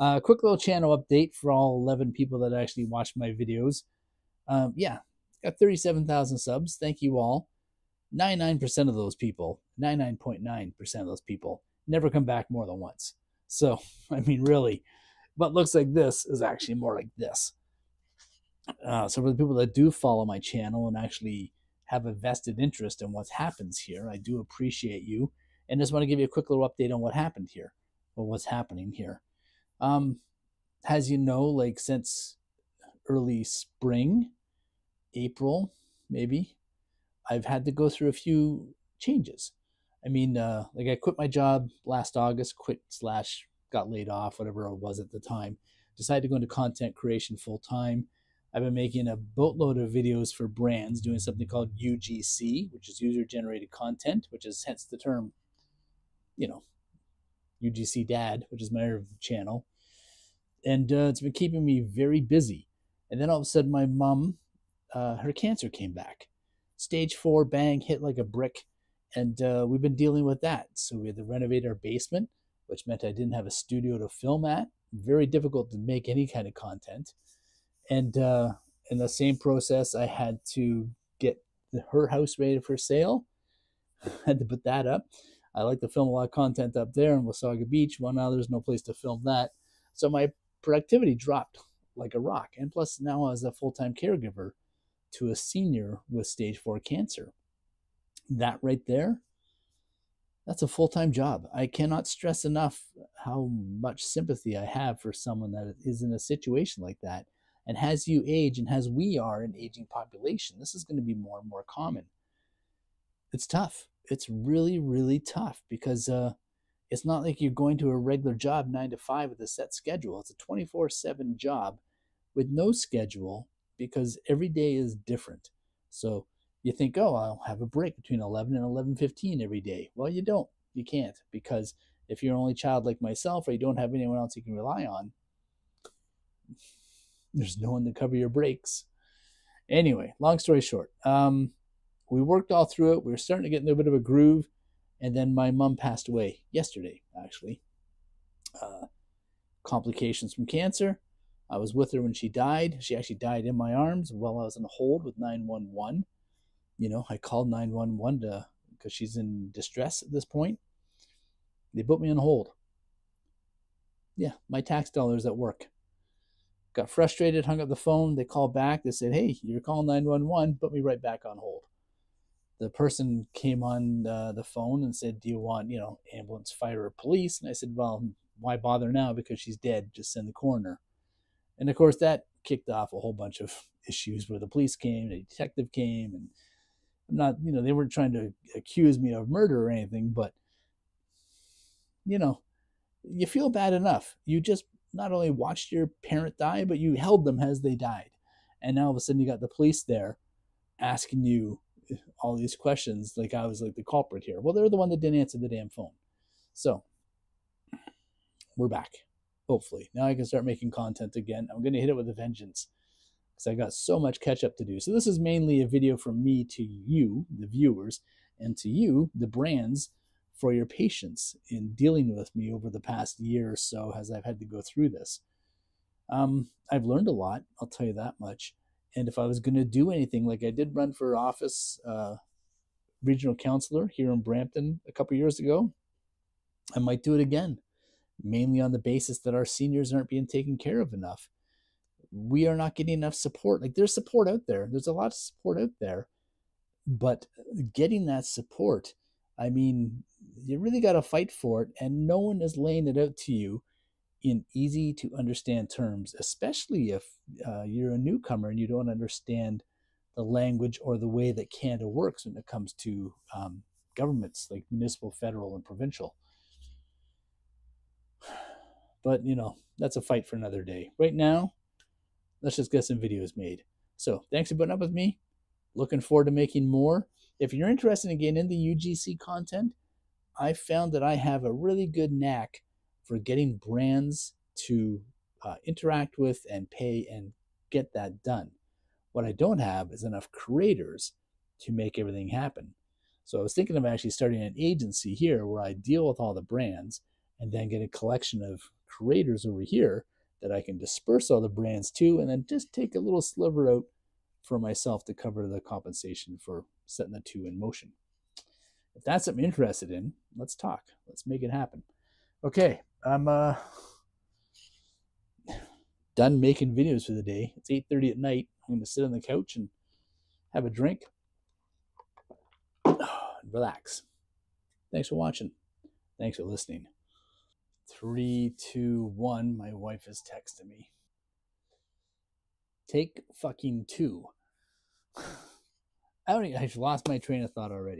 Uh, quick little channel update for all 11 people that actually watch my videos. Um, yeah, got 37,000 subs. Thank you all. 99% of those people, 99.9% of those people, never come back more than once. So, I mean, really, what looks like this is actually more like this. Uh, so, for the people that do follow my channel and actually have a vested interest in what happens here, I do appreciate you. And just want to give you a quick little update on what happened here, or what's happening here. Um, as you know, like since early spring, April, maybe, I've had to go through a few changes. I mean, uh, like I quit my job last August, quit slash got laid off, whatever it was at the time. Decided to go into content creation full time. I've been making a boatload of videos for brands doing something called UGC, which is user generated content, which is hence the term, you know, UGC Dad, which is my channel. And uh, it's been keeping me very busy. And then all of a sudden, my mom, uh, her cancer came back. Stage four, bang, hit like a brick. And uh, we've been dealing with that. So we had to renovate our basement, which meant I didn't have a studio to film at. Very difficult to make any kind of content. And uh, in the same process, I had to get her house ready for sale. had to put that up. I like to film a lot of content up there in Wasaga Beach. Well, now there's no place to film that. So my productivity dropped like a rock. And plus, now as a full time caregiver to a senior with stage four cancer, that right there, that's a full time job. I cannot stress enough how much sympathy I have for someone that is in a situation like that. And as you age and as we are an aging population, this is going to be more and more common. It's tough. It's really, really tough because uh, it's not like you're going to a regular job nine to five with a set schedule. It's a 24 7 job with no schedule because every day is different. So you think, oh, I'll have a break between 11 and 11:15 every day. Well, you don't. You can't because if you're an only child like myself or you don't have anyone else you can rely on, there's no one to cover your breaks. Anyway, long story short, um, we worked all through it. We were starting to get in a bit of a groove. And then my mom passed away yesterday, actually. Uh, complications from cancer. I was with her when she died. She actually died in my arms while I was on hold with 911. You know, I called 911 to because she's in distress at this point. They put me on hold. Yeah, my tax dollars at work. Got frustrated, hung up the phone. They called back. They said, "Hey, you're calling 911. Put me right back on hold." The person came on uh, the phone and said, "Do you want, you know, ambulance, fire, or police?" And I said, "Well, why bother now? Because she's dead. Just send the coroner." And of course, that kicked off a whole bunch of issues where the police came, a detective came, and I'm not, you know, they weren't trying to accuse me of murder or anything, but you know, you feel bad enough. You just not only watched your parent die, but you held them as they died, and now all of a sudden you got the police there asking you all these questions like I was like the culprit here. Well, they're the one that didn't answer the damn phone. So we're back. Hopefully. Now I can start making content again. I'm going to hit it with a vengeance because I got so much catch up to do. So this is mainly a video from me to you, the viewers, and to you, the brands, for your patience in dealing with me over the past year or so as I've had to go through this. Um, I've learned a lot, I'll tell you that much. And if I was going to do anything, like I did run for office, uh, regional councilor here in Brampton a couple years ago, I might do it again, mainly on the basis that our seniors aren't being taken care of enough. We are not getting enough support. Like there's support out there, there's a lot of support out there, but getting that support, I mean, you really got to fight for it, and no one is laying it out to you in easy to understand terms, especially if uh, you're a newcomer and you don't understand the language or the way that Canada works when it comes to um, governments like municipal, federal, and provincial. But, you know, that's a fight for another day. Right now, let's just get some videos made. So, thanks for putting up with me. Looking forward to making more. If you're interested again in into UGC content, I found that I have a really good knack for getting brands to uh, interact with and pay and get that done. What I don't have is enough creators to make everything happen. So I was thinking of actually starting an agency here where I deal with all the brands and then get a collection of creators over here that I can disperse all the brands to and then just take a little sliver out for myself to cover the compensation for setting the two in motion. If that's something I'm interested in, let's talk. Let's make it happen. Okay, I'm uh done making videos for the day. It's 8:30 at night. I'm going to sit on the couch and have a drink. Relax. Thanks for watching. Thanks for listening. Three, two, one. My wife is texting me. Take fucking two. I don't. Even, I've lost my train of thought already.